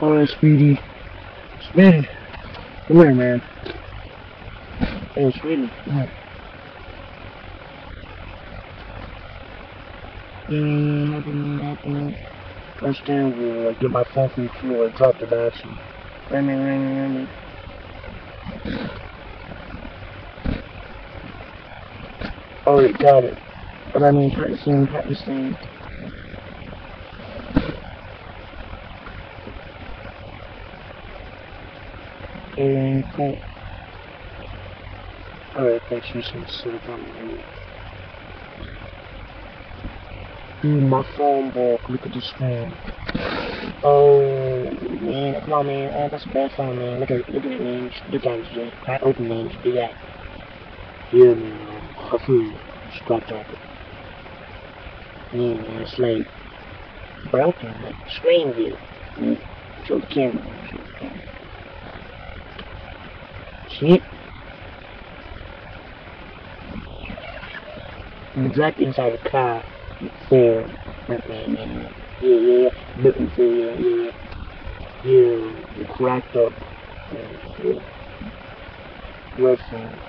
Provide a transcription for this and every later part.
Alright, Speedy. Speedy. Come here, man. Hey, Speedy. Come here. Happening, happening. Touchdown, will get my phone from the floor, and drop the battery. Ring me, ring me, ring me. Oh, it got it. But I mean, practicing, practicing. And cool. Alright, thanks for some stuff on. Dude, my phone broke. Look at the screen. Oh, man, come on, man. Oh, that's a bad phone, man. Look at, look at it, man. Look at it, man. Crack open, man. Do that. Yeah, man. Hopefully, scratch open. Yeah, man, it's like broken, screen view. Mm. Show the camera. Show the camera. See it? I'm inside the car. Yeah, yeah, yeah, looking for yeah, yeah, yeah, it cracked up. Yeah. Listen.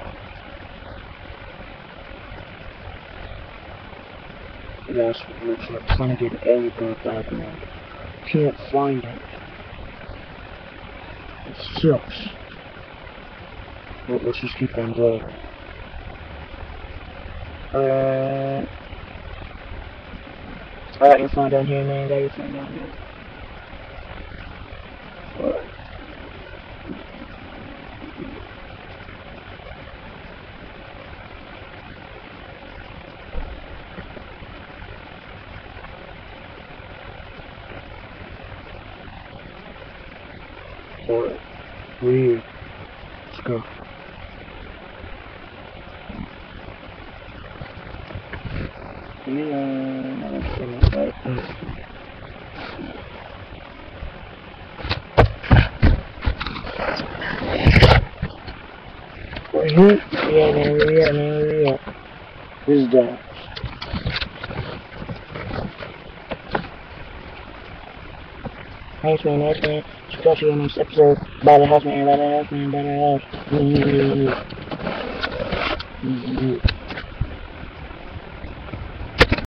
That's what I'm trying to get everything back now. Can't find it. It sucks. But let's just keep on going. Uh, I got your phone down here, man. Got your phone down here. Alright. Alright. Weird. Let's go. We're here. Yeah, man, we're here, man, we're here. This is done. Thanks, man, man. Subscribe to the next episode. Buy the house, man, buy the house, man, buy the house. Yeah, yeah. Yeah, yeah.